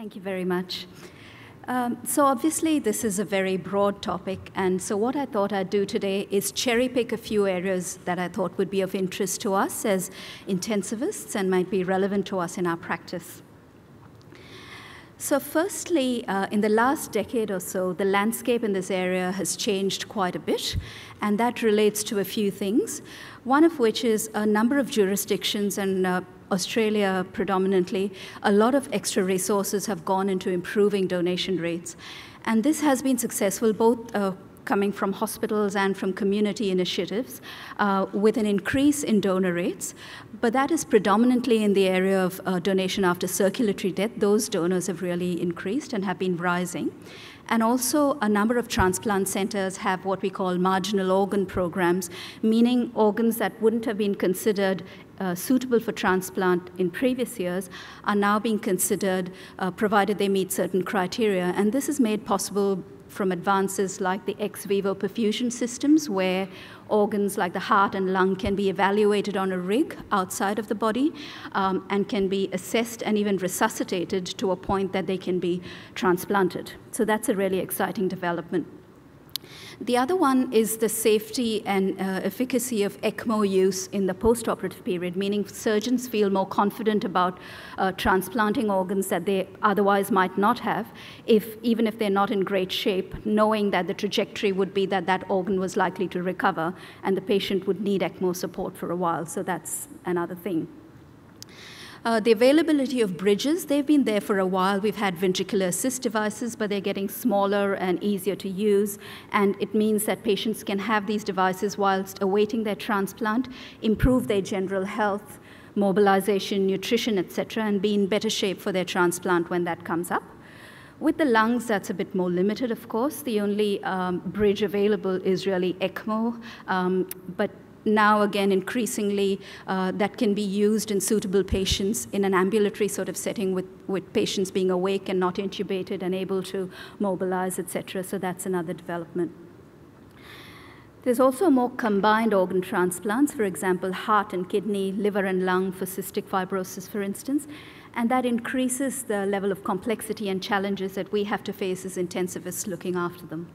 Thank you very much. Um, so obviously this is a very broad topic, and so what I thought I'd do today is cherry pick a few areas that I thought would be of interest to us as intensivists and might be relevant to us in our practice. So firstly, uh, in the last decade or so, the landscape in this area has changed quite a bit, and that relates to a few things. One of which is a number of jurisdictions and uh, Australia predominantly, a lot of extra resources have gone into improving donation rates. And this has been successful both uh, coming from hospitals and from community initiatives uh, with an increase in donor rates. But that is predominantly in the area of uh, donation after circulatory death. Those donors have really increased and have been rising. And also, a number of transplant centers have what we call marginal organ programs, meaning organs that wouldn't have been considered uh, suitable for transplant in previous years are now being considered uh, provided they meet certain criteria. And this is made possible from advances like the ex vivo perfusion systems, where organs like the heart and lung can be evaluated on a rig outside of the body um, and can be assessed and even resuscitated to a point that they can be transplanted. So that's a really exciting development. The other one is the safety and uh, efficacy of ECMO use in the postoperative period, meaning surgeons feel more confident about uh, transplanting organs that they otherwise might not have, if, even if they're not in great shape, knowing that the trajectory would be that that organ was likely to recover and the patient would need ECMO support for a while. So that's another thing. Uh, the availability of bridges, they've been there for a while. We've had ventricular assist devices, but they're getting smaller and easier to use. And it means that patients can have these devices whilst awaiting their transplant, improve their general health, mobilization, nutrition, etc., and be in better shape for their transplant when that comes up. With the lungs, that's a bit more limited, of course. The only um, bridge available is really ECMO, um, but now again increasingly uh, that can be used in suitable patients in an ambulatory sort of setting with, with patients being awake and not intubated and able to mobilize, etc. So that's another development. There's also more combined organ transplants, for example, heart and kidney, liver and lung for cystic fibrosis, for instance, and that increases the level of complexity and challenges that we have to face as intensivists looking after them.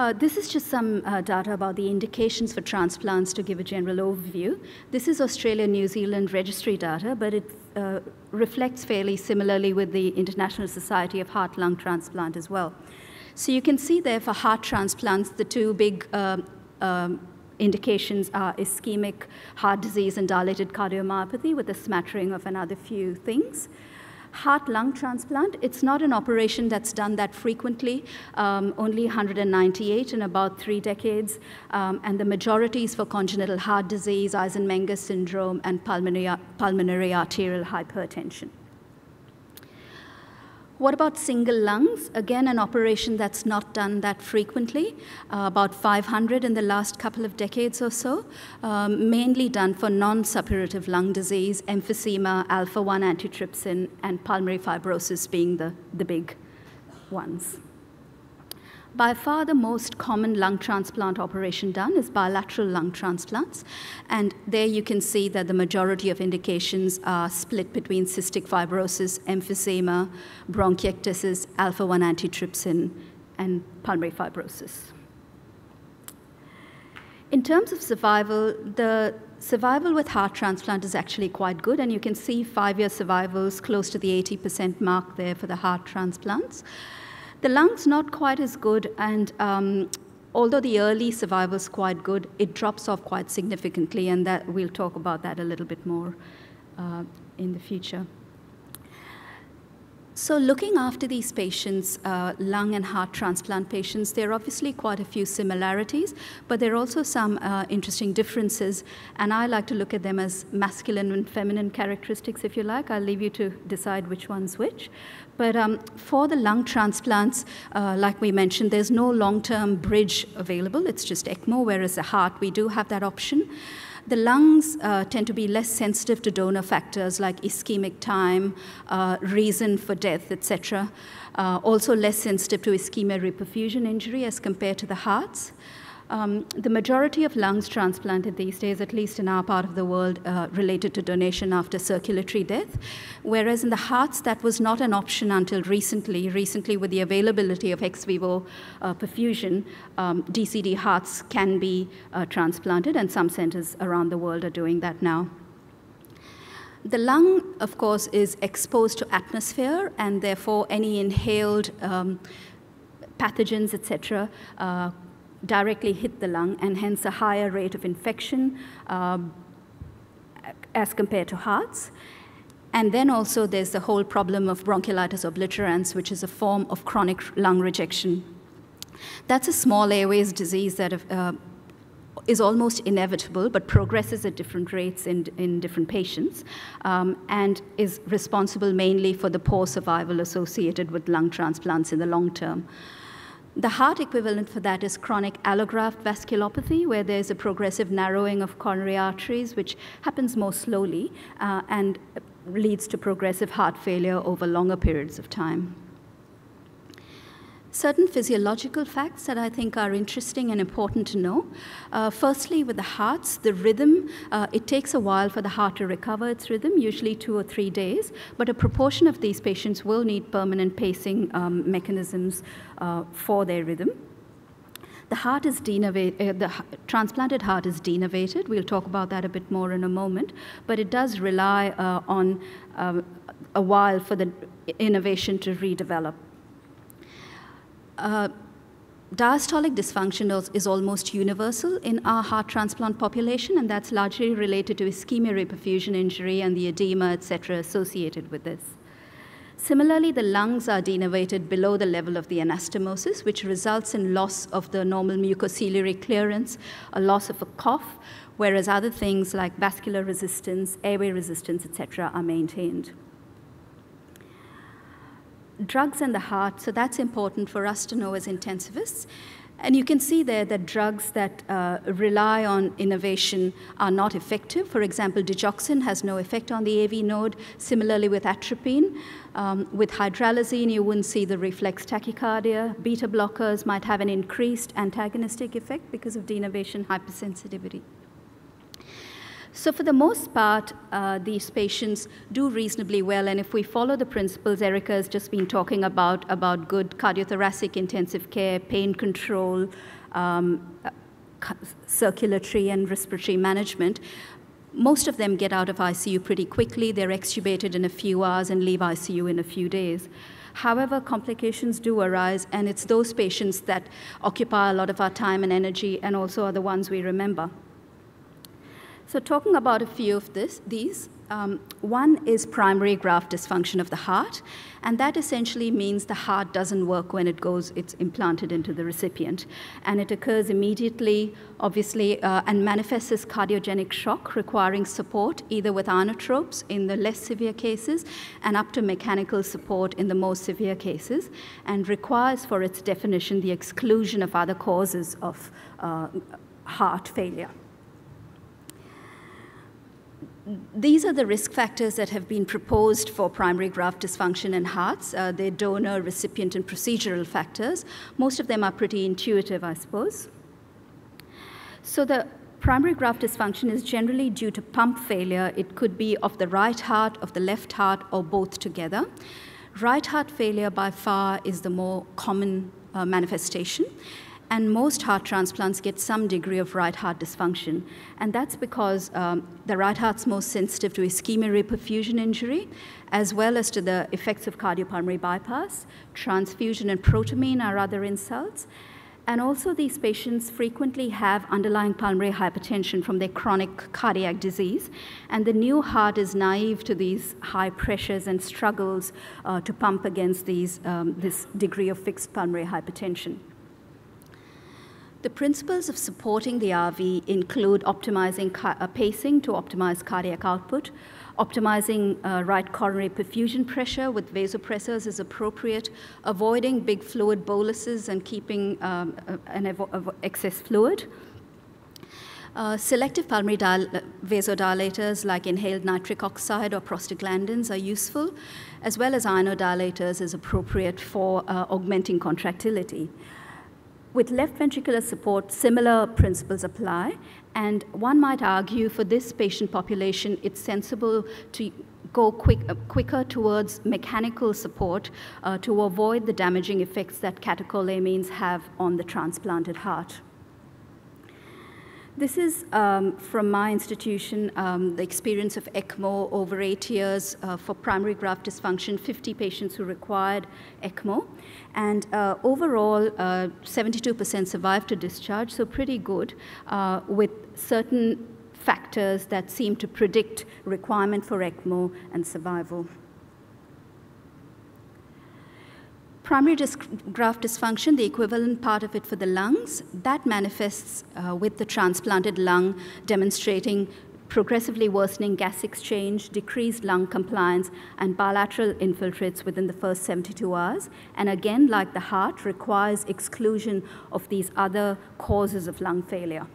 Uh, this is just some uh, data about the indications for transplants to give a general overview. This is Australia-New Zealand registry data, but it uh, reflects fairly similarly with the International Society of Heart-Lung Transplant as well. So you can see there for heart transplants, the two big um, um, indications are ischemic heart disease and dilated cardiomyopathy with a smattering of another few things. Heart lung transplant, it's not an operation that's done that frequently, um, only 198 in about three decades, um, and the majority is for congenital heart disease, Eisenmenger syndrome, and pulmonary, pulmonary arterial hypertension. What about single lungs? Again, an operation that's not done that frequently, uh, about 500 in the last couple of decades or so, um, mainly done for non-suppurative lung disease, emphysema, alpha-1 antitrypsin, and pulmonary fibrosis being the, the big ones. By far the most common lung transplant operation done is bilateral lung transplants. And there you can see that the majority of indications are split between cystic fibrosis, emphysema, bronchiectasis, alpha-1 antitrypsin, and pulmonary fibrosis. In terms of survival, the survival with heart transplant is actually quite good, and you can see five-year survivals close to the 80% mark there for the heart transplants. The lungs not quite as good, and um, although the early survival is quite good, it drops off quite significantly, and that we'll talk about that a little bit more uh, in the future. So looking after these patients, uh, lung and heart transplant patients, there are obviously quite a few similarities, but there are also some uh, interesting differences, and I like to look at them as masculine and feminine characteristics, if you like. I'll leave you to decide which one's which. But um, for the lung transplants, uh, like we mentioned, there's no long-term bridge available. It's just ECMO, whereas the heart, we do have that option. The lungs uh, tend to be less sensitive to donor factors like ischemic time, uh, reason for death, etc. Uh, also less sensitive to ischemia reperfusion injury as compared to the hearts. Um, the majority of lungs transplanted these days, at least in our part of the world, uh, related to donation after circulatory death, whereas in the hearts, that was not an option until recently. Recently, with the availability of ex vivo uh, perfusion, um, DCD hearts can be uh, transplanted, and some centers around the world are doing that now. The lung, of course, is exposed to atmosphere, and therefore any inhaled um, pathogens, etc., directly hit the lung, and hence a higher rate of infection um, as compared to hearts. And then also there's the whole problem of bronchiolitis obliterans, which is a form of chronic lung rejection. That's a small airways disease that uh, is almost inevitable, but progresses at different rates in, in different patients, um, and is responsible mainly for the poor survival associated with lung transplants in the long term. The heart equivalent for that is chronic allograft vasculopathy, where there's a progressive narrowing of coronary arteries, which happens more slowly uh, and leads to progressive heart failure over longer periods of time certain physiological facts that I think are interesting and important to know. Uh, firstly, with the hearts, the rhythm, uh, it takes a while for the heart to recover its rhythm, usually two or three days, but a proportion of these patients will need permanent pacing um, mechanisms uh, for their rhythm. The heart is denervated, uh, the transplanted heart is denervated. We'll talk about that a bit more in a moment, but it does rely uh, on uh, a while for the innervation to redevelop. Uh, diastolic dysfunction is almost universal in our heart transplant population, and that's largely related to ischemia reperfusion injury and the edema, et cetera, associated with this. Similarly, the lungs are denervated below the level of the anastomosis, which results in loss of the normal mucociliary clearance, a loss of a cough, whereas other things like vascular resistance, airway resistance, etc., are maintained drugs and the heart, so that's important for us to know as intensivists. And you can see there that drugs that uh, rely on innervation are not effective. For example, digoxin has no effect on the AV node. Similarly with atropine. Um, with hydralazine, you wouldn't see the reflex tachycardia. Beta blockers might have an increased antagonistic effect because of denervation hypersensitivity. So for the most part, uh, these patients do reasonably well. And if we follow the principles Erica has just been talking about, about good cardiothoracic intensive care, pain control, um, circulatory and respiratory management, most of them get out of ICU pretty quickly. They're extubated in a few hours and leave ICU in a few days. However, complications do arise, and it's those patients that occupy a lot of our time and energy and also are the ones we remember. So talking about a few of this, these, um, one is primary graft dysfunction of the heart, and that essentially means the heart doesn't work when it goes, it's implanted into the recipient. And it occurs immediately, obviously, uh, and manifests as cardiogenic shock, requiring support either with inotropes in the less severe cases and up to mechanical support in the most severe cases, and requires for its definition the exclusion of other causes of uh, heart failure these are the risk factors that have been proposed for primary graft dysfunction in hearts. Uh, they're donor, recipient, and procedural factors. Most of them are pretty intuitive, I suppose. So the primary graft dysfunction is generally due to pump failure. It could be of the right heart, of the left heart, or both together. Right heart failure by far is the more common uh, manifestation and most heart transplants get some degree of right heart dysfunction. And that's because um, the right heart's most sensitive to ischemia reperfusion injury, as well as to the effects of cardiopulmonary bypass. Transfusion and protamine are other insults. And also, these patients frequently have underlying pulmonary hypertension from their chronic cardiac disease. And the new heart is naive to these high pressures and struggles uh, to pump against these, um, this degree of fixed pulmonary hypertension. The principles of supporting the RV include optimizing uh, pacing to optimize cardiac output, optimizing uh, right coronary perfusion pressure with vasopressors is appropriate, avoiding big fluid boluses and keeping um, an excess fluid. Uh, selective pulmonary vasodilators like inhaled nitric oxide or prostaglandins are useful, as well as inodilators is appropriate for uh, augmenting contractility. With left ventricular support, similar principles apply, and one might argue for this patient population, it's sensible to go quick, uh, quicker towards mechanical support uh, to avoid the damaging effects that catecholamines have on the transplanted heart. This is um, from my institution, um, the experience of ECMO over eight years uh, for primary graft dysfunction, 50 patients who required ECMO. And uh, overall, 72% uh, survived to discharge, so pretty good, uh, with certain factors that seem to predict requirement for ECMO and survival. Primary graft dysfunction, the equivalent part of it for the lungs, that manifests uh, with the transplanted lung demonstrating progressively worsening gas exchange, decreased lung compliance, and bilateral infiltrates within the first 72 hours. And again, like the heart, requires exclusion of these other causes of lung failure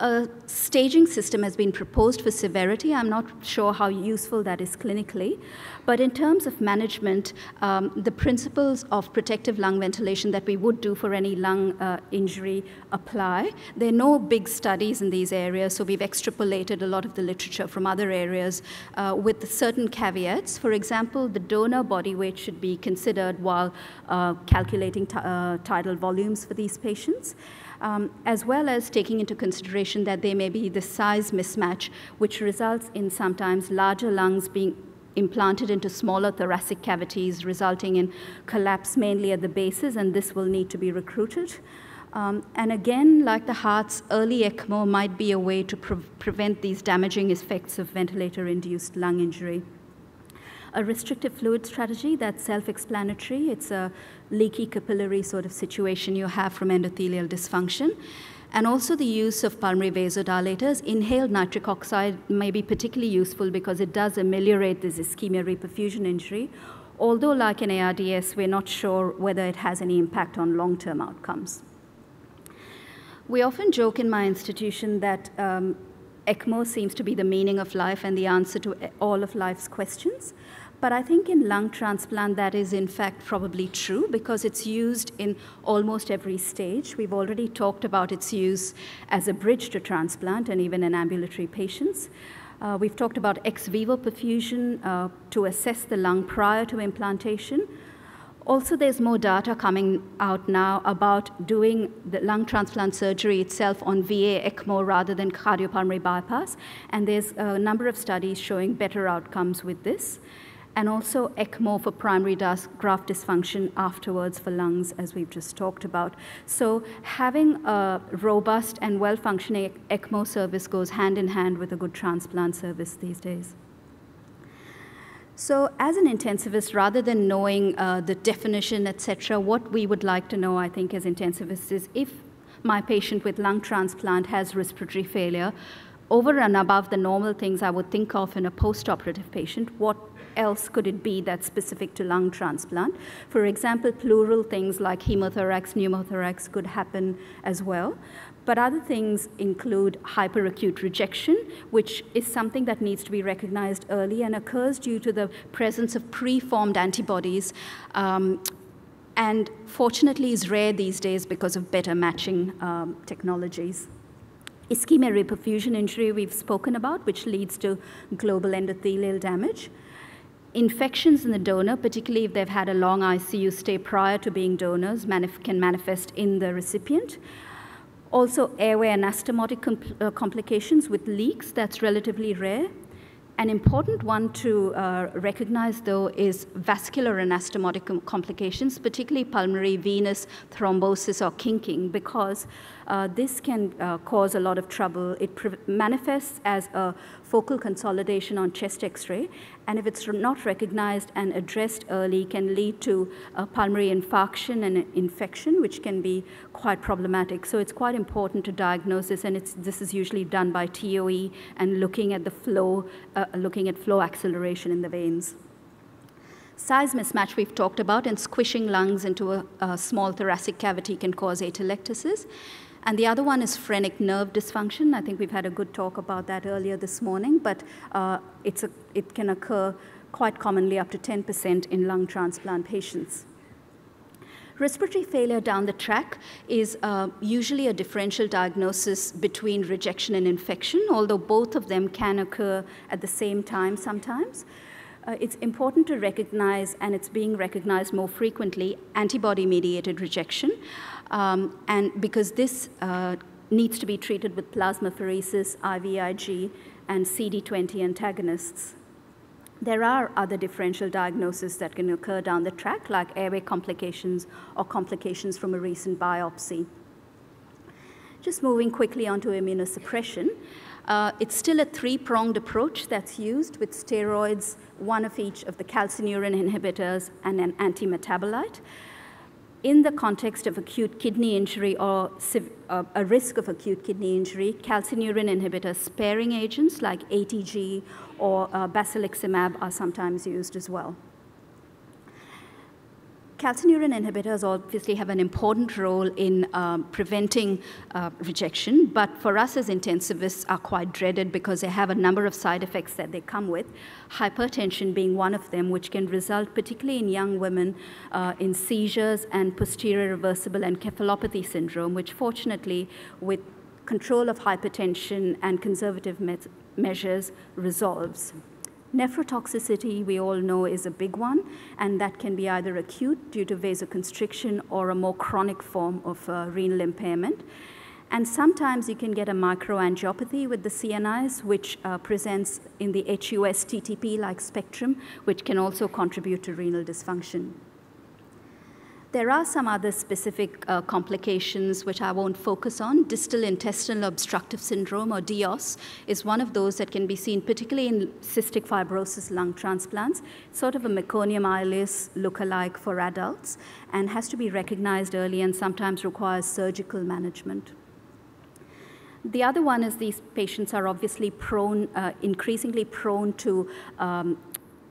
a, staging system has been proposed for severity. I'm not sure how useful that is clinically. But in terms of management, um, the principles of protective lung ventilation that we would do for any lung uh, injury apply. There are no big studies in these areas, so we've extrapolated a lot of the literature from other areas uh, with certain caveats. For example, the donor body weight should be considered while uh, calculating uh, tidal volumes for these patients um, as well as taking into consideration that there may be the size mismatch, which results in sometimes larger lungs being implanted into smaller thoracic cavities, resulting in collapse mainly at the bases, and this will need to be recruited. Um, and again, like the heart's, early ECMO might be a way to pre prevent these damaging effects of ventilator-induced lung injury. A restrictive fluid strategy, that's self-explanatory. It's a leaky capillary sort of situation you have from endothelial dysfunction. And also the use of pulmonary vasodilators. Inhaled nitric oxide may be particularly useful because it does ameliorate this ischemia reperfusion injury. Although like in ARDS, we're not sure whether it has any impact on long-term outcomes. We often joke in my institution that um, ECMO seems to be the meaning of life and the answer to all of life's questions. But I think in lung transplant, that is in fact probably true because it's used in almost every stage. We've already talked about its use as a bridge to transplant and even in ambulatory patients. Uh, we've talked about ex vivo perfusion uh, to assess the lung prior to implantation. Also, there's more data coming out now about doing the lung transplant surgery itself on VA ECMO rather than cardiopulmonary bypass. And there's a number of studies showing better outcomes with this and also ECMO for primary graft dysfunction afterwards for lungs, as we've just talked about. So having a robust and well-functioning ECMO service goes hand in hand with a good transplant service these days. So as an intensivist, rather than knowing uh, the definition, et cetera, what we would like to know, I think, as intensivists is if my patient with lung transplant has respiratory failure, over and above the normal things I would think of in a post-operative patient, what else could it be that's specific to lung transplant? For example, pleural things like hemothorax, pneumothorax could happen as well. But other things include hyperacute rejection, which is something that needs to be recognized early and occurs due to the presence of preformed antibodies um, and fortunately is rare these days because of better matching um, technologies. Ischemia reperfusion injury we've spoken about, which leads to global endothelial damage. Infections in the donor, particularly if they've had a long ICU stay prior to being donors, manif can manifest in the recipient. Also, airway anastomotic compl uh, complications with leaks, that's relatively rare. An important one to uh, recognize, though, is vascular anastomotic complications, particularly pulmonary venous thrombosis or kinking, because this can uh, cause a lot of trouble. It manifests as a focal consolidation on chest x-ray, and if it's not recognized and addressed early, can lead to pulmonary infarction and infection, which can be quite problematic. So it's quite important to diagnose this, and this is usually done by TOE and looking at the flow, uh, looking at flow acceleration in the veins. Size mismatch we've talked about, and squishing lungs into a, a small thoracic cavity can cause atelectasis. And the other one is phrenic nerve dysfunction. I think we've had a good talk about that earlier this morning, but uh, it's a, it can occur quite commonly up to 10% in lung transplant patients. Respiratory failure down the track is uh, usually a differential diagnosis between rejection and infection, although both of them can occur at the same time sometimes. Uh, it's important to recognize, and it's being recognized more frequently, antibody mediated rejection. Um, and because this uh, needs to be treated with plasmapheresis, IVIG, and CD20 antagonists. There are other differential diagnoses that can occur down the track, like airway complications or complications from a recent biopsy. Just moving quickly onto immunosuppression, uh, it's still a three-pronged approach that's used with steroids, one of each of the calcineurin inhibitors and an antimetabolite in the context of acute kidney injury or uh, a risk of acute kidney injury, calcineurin inhibitor sparing agents like ATG or uh, basiliximab are sometimes used as well. Calcineurin inhibitors obviously have an important role in um, preventing uh, rejection, but for us as intensivists are quite dreaded because they have a number of side effects that they come with, hypertension being one of them, which can result particularly in young women uh, in seizures and posterior reversible encephalopathy syndrome, which fortunately with control of hypertension and conservative me measures resolves. Nephrotoxicity, we all know, is a big one, and that can be either acute due to vasoconstriction or a more chronic form of uh, renal impairment. And sometimes you can get a microangiopathy with the CNIs, which uh, presents in the HUS TTP like spectrum, which can also contribute to renal dysfunction. There are some other specific uh, complications which I won't focus on. Distal intestinal obstructive syndrome, or DIOS, is one of those that can be seen particularly in cystic fibrosis lung transplants, sort of a meconium ileus look-alike for adults, and has to be recognized early and sometimes requires surgical management. The other one is these patients are obviously prone, uh, increasingly prone to um,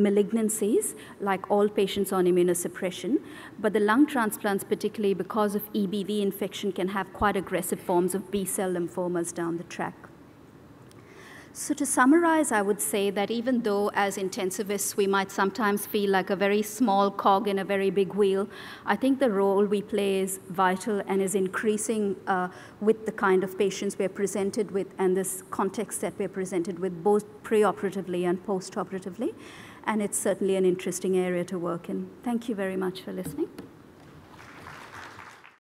malignancies, like all patients on immunosuppression. But the lung transplants, particularly because of EBV infection, can have quite aggressive forms of B cell lymphomas down the track. So, to summarize, I would say that even though as intensivists we might sometimes feel like a very small cog in a very big wheel, I think the role we play is vital and is increasing uh, with the kind of patients we're presented with and this context that we're presented with both preoperatively and postoperatively and it's certainly an interesting area to work in. Thank you very much for listening.